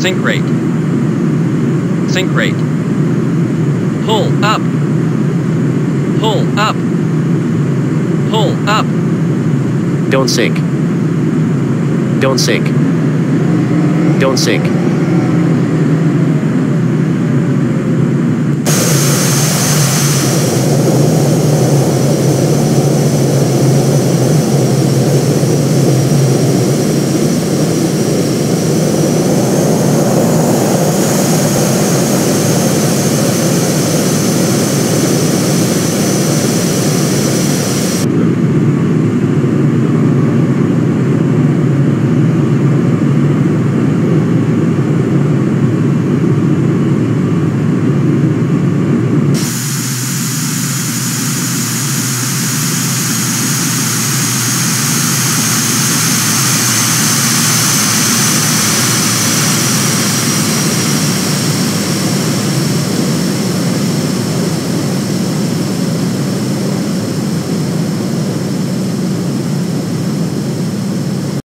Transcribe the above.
Sink rate. Sink rate. Pull up. Pull up. Pull up. Don't sink. Don't sink. Don't sink.